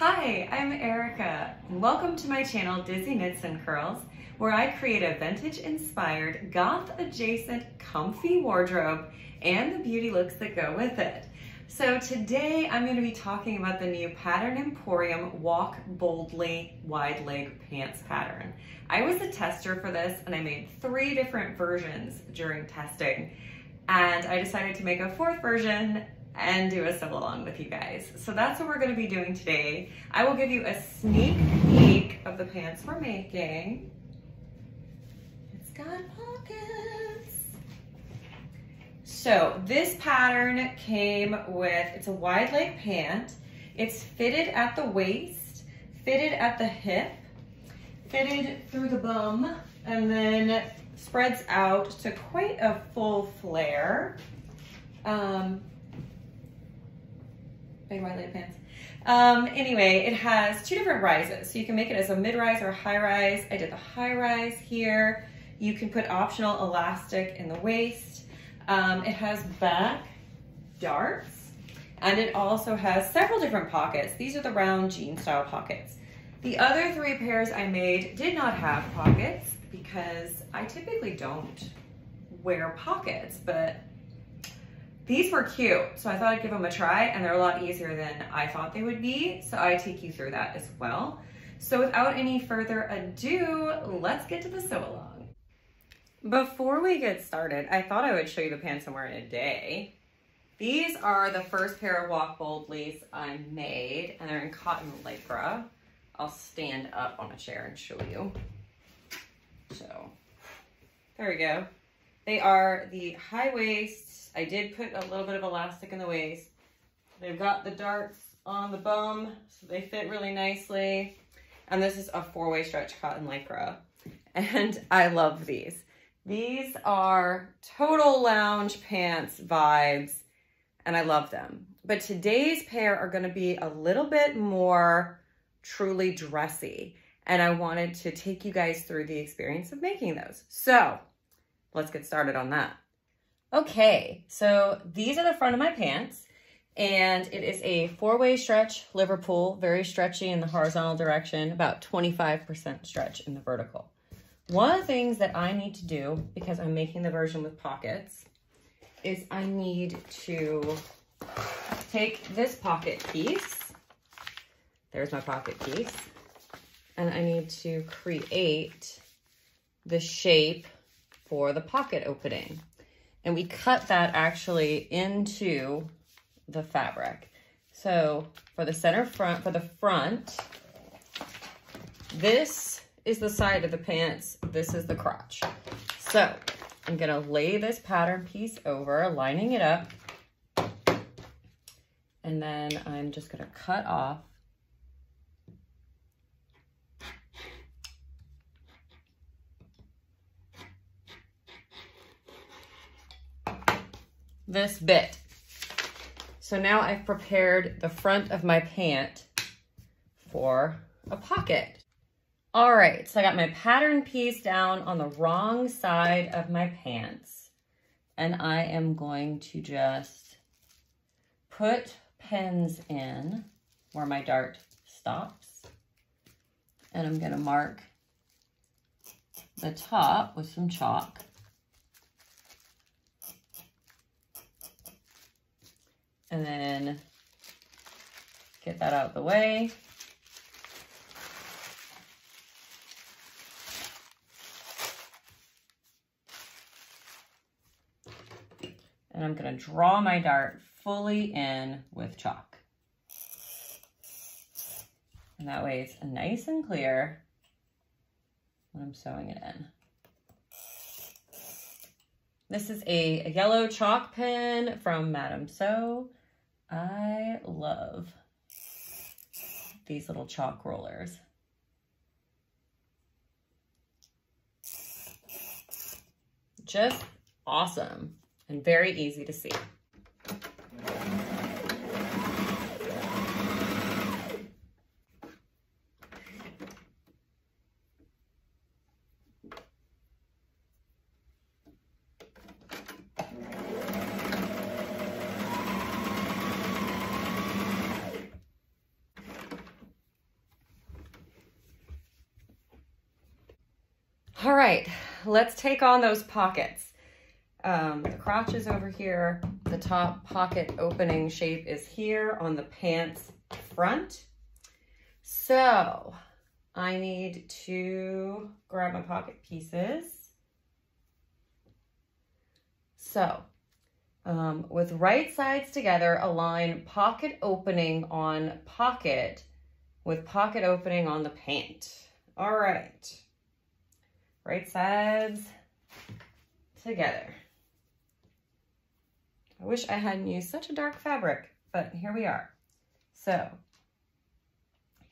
Hi, I'm Erica. Welcome to my channel, Dizzy Knits and Curls, where I create a vintage-inspired, goth-adjacent, comfy wardrobe and the beauty looks that go with it. So today I'm going to be talking about the new Pattern Emporium Walk Boldly Wide Leg Pants pattern. I was a tester for this and I made three different versions during testing and I decided to make a fourth version and do a sew along with you guys. So that's what we're gonna be doing today. I will give you a sneak peek of the pants we're making. It's got pockets. So this pattern came with, it's a wide leg pant. It's fitted at the waist, fitted at the hip, fitted through the bum, and then spreads out to quite a full flare. Um, big wide leg pants. Um, anyway, it has two different rises. So you can make it as a mid-rise or high rise. I did the high rise here. You can put optional elastic in the waist. Um, it has back darts and it also has several different pockets. These are the round jean style pockets. The other three pairs I made did not have pockets because I typically don't wear pockets, but these were cute, so I thought I'd give them a try, and they're a lot easier than I thought they would be, so I take you through that as well. So without any further ado, let's get to the sew along. Before we get started, I thought I would show you the pants I'm wearing today. These are the first pair of Walk Boldly's I made, and they're in cotton lycra. I'll stand up on a chair and show you. So, there we go. They are the high waist I did put a little bit of elastic in the waist. They've got the darts on the bum, so they fit really nicely. And this is a four-way stretch cotton lycra. And I love these. These are total lounge pants vibes, and I love them. But today's pair are gonna be a little bit more truly dressy. And I wanted to take you guys through the experience of making those. So let's get started on that. Okay, so these are the front of my pants and it is a four-way stretch Liverpool, very stretchy in the horizontal direction, about 25% stretch in the vertical. One of the things that I need to do, because I'm making the version with pockets, is I need to take this pocket piece, there's my pocket piece, and I need to create the shape for the pocket opening. And we cut that actually into the fabric. So for the center front, for the front, this is the side of the pants. This is the crotch. So I'm gonna lay this pattern piece over, lining it up. And then I'm just gonna cut off this bit. So now I've prepared the front of my pant for a pocket. All right, so I got my pattern piece down on the wrong side of my pants. And I am going to just put pins in where my dart stops. And I'm gonna mark the top with some chalk. And then get that out of the way. And I'm gonna draw my dart fully in with chalk. And that way it's nice and clear when I'm sewing it in. This is a, yellow chalk pen from Madam Sew. I love these little chalk rollers. Just awesome and very easy to see. All right, let's take on those pockets. Um, the crotch is over here. The top pocket opening shape is here on the pants front. So I need to grab my pocket pieces. So um, with right sides together, align pocket opening on pocket with pocket opening on the paint. All right, right sides together. I wish I hadn't used such a dark fabric, but here we are. So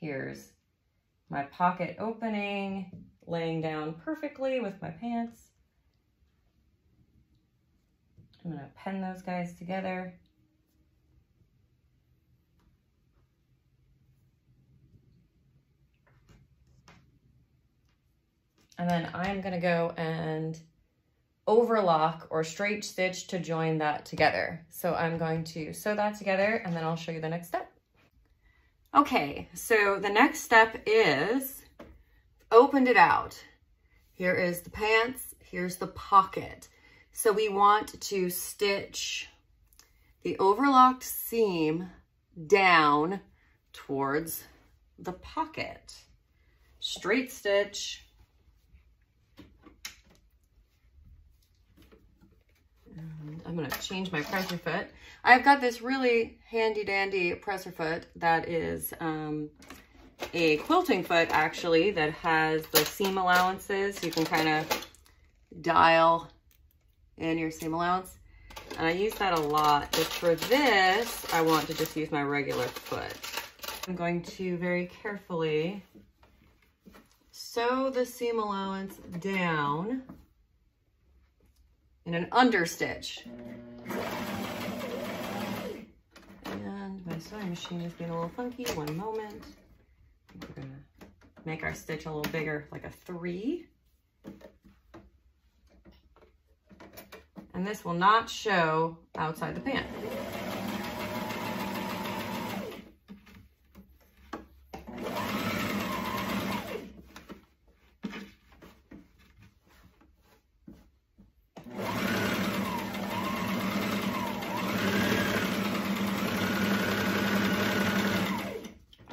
here's my pocket opening, laying down perfectly with my pants. I'm gonna pen those guys together. And then I'm gonna go and overlock or straight stitch to join that together. So I'm going to sew that together and then I'll show you the next step. Okay, so the next step is opened it out. Here is the pants, here's the pocket. So we want to stitch the overlocked seam down towards the pocket. Straight stitch I'm gonna change my presser foot. I've got this really handy dandy presser foot that is um, a quilting foot actually that has the seam allowances. You can kind of dial in your seam allowance. And I use that a lot. But for this, I want to just use my regular foot. I'm going to very carefully sew the seam allowance down in an understitch. And my sewing machine is being a little funky. One moment. We're gonna make our stitch a little bigger, like a three. And this will not show outside the pant.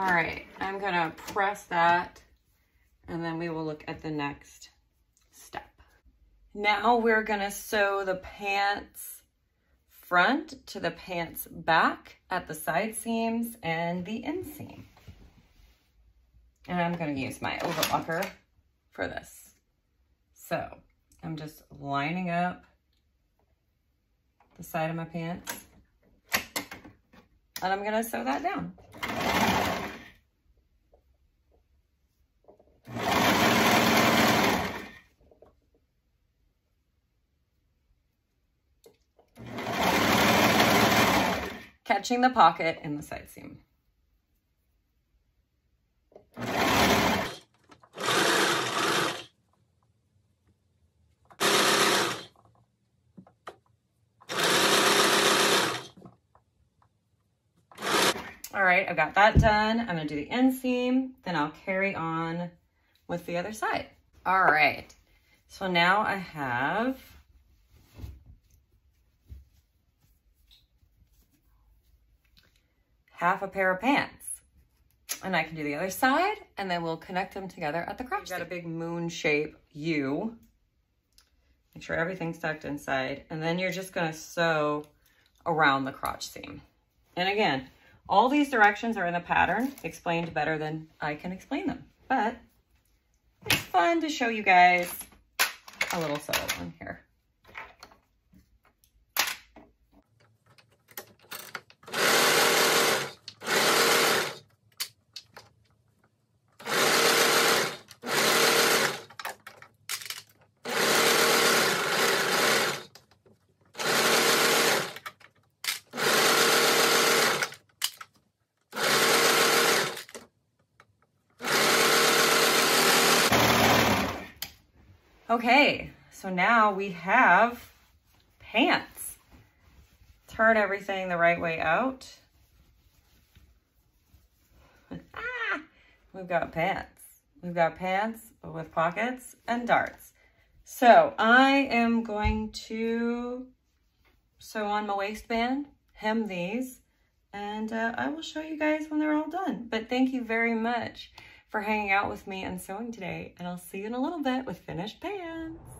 All right, I'm gonna press that and then we will look at the next step. Now we're gonna sew the pants front to the pants back at the side seams and the inseam. And I'm gonna use my overlocker for this. So I'm just lining up the side of my pants and I'm gonna sew that down. Catching the pocket in the side seam. All right, I've got that done. I'm gonna do the inseam, then I'll carry on with the other side. All right, so now I have half a pair of pants. And I can do the other side and then we'll connect them together at the crotch. You Got a big moon shape U. Make sure everything's tucked inside. And then you're just gonna sew around the crotch seam. And again, all these directions are in the pattern, explained better than I can explain them. But it's fun to show you guys a little sew sewing here. Okay, so now we have pants. Turn everything the right way out. ah, we've got pants. we've got pants with pockets and darts. So I am going to sew on my waistband, hem these, and uh, I will show you guys when they're all done. But thank you very much for hanging out with me and sewing today, and I'll see you in a little bit with finished pants.